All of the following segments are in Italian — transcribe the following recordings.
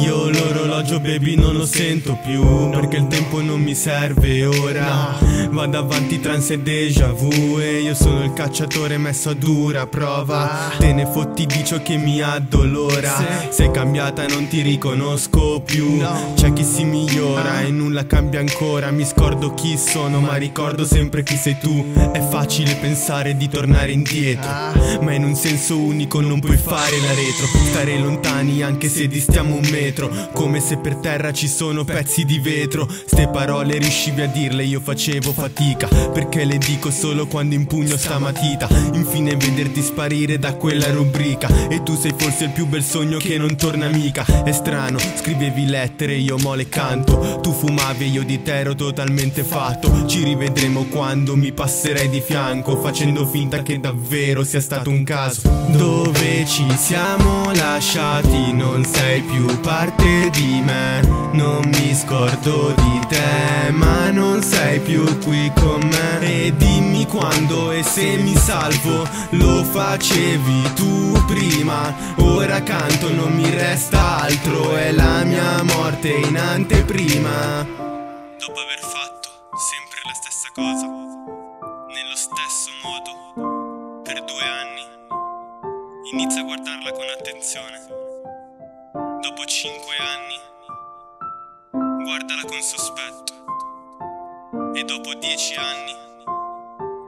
Io l'orologio baby non lo sento più Perché il tempo non mi serve ora. Vado avanti trance e déjà vu E io sono il cacciatore messo a dura prova. Te ne fotti di ciò che mi addolora. Sei cambiata non ti riconosco più. C'è chi si migliora e nulla cambia ancora. Mi scordo chi sono ma ricordo sempre chi sei tu. È facile pensare di tornare indietro Ma in un senso unico non puoi fare la retro. Stare lontani anche se distiamo un metro Come se per terra ci sono pezzi di vetro. Ste parole riuscivi a dirle io facevo fatica Perché le dico solo quando impugno sta matita Infine vederti sparire da quella rubrica E tu sei forse il più bel sogno che non torna mica. È strano, scrivevi lettere io mole canto. Tu fumavi e io di te ero totalmente fatto. Ci rivedremo quando mi passerai di fianco Facendo finta che davvero sia stato un caso. Dove ci siamo lasciati non sei più parte di me Non mi scordo di te ma non sei più qui con me. E dimmi quando e se mi salvo Lo facevi tu prima. Ora canto non mi resta altro È la mia morte in anteprima. Dopo aver fatto sempre la stessa cosa Nello stesso modo Per due anni Inizia a guardarla con attenzione Dopo cinque anni Guardala con sospetto. E dopo dieci anni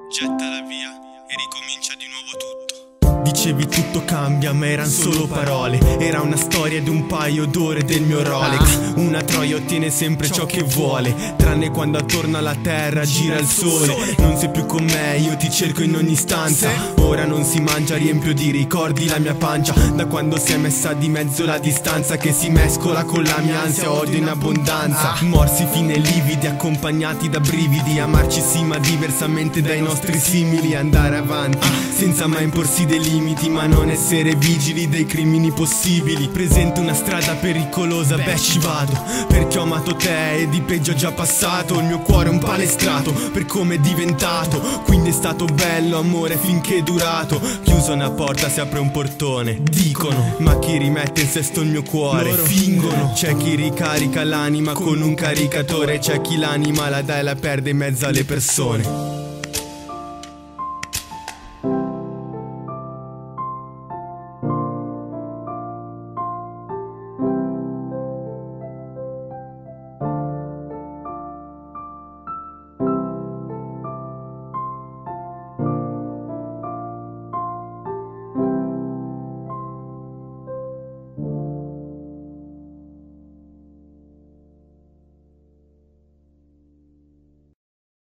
Gettala via e ricomincia di nuovo tutto Dicevi tutto cambia ma erano solo parole. Era una storia di un paio d'ore del mio Rolex. Una troia ottiene sempre ciò che vuole Tranne quando attorno alla terra gira il sole. Non sei più con me, io ti cerco in ogni stanza. Ora non si mangia, riempio di ricordi la mia pancia. Da quando si è messa di mezzo la distanza Che si mescola con la mia ansia, odio in abbondanza. Morsi fine lividi, accompagnati da brividi Amarci sì ma diversamente dai nostri simili Andare avanti, senza mai imporsi dei limiti Ma non essere vigili dei crimini possibili. Presento una strada pericolosa, beh ci vado. Perché ho amato te e di peggio ho già passato. Il mio cuore è un palestrato per come è diventato. Quindi è stato bello amore finché è durato. Chiusa una porta si apre un portone Dicono, ma chi rimette in sesto il mio cuore? Fingono. C'è chi ricarica l'anima con un caricatore C'è chi l'anima la dà e la perde in mezzo alle persone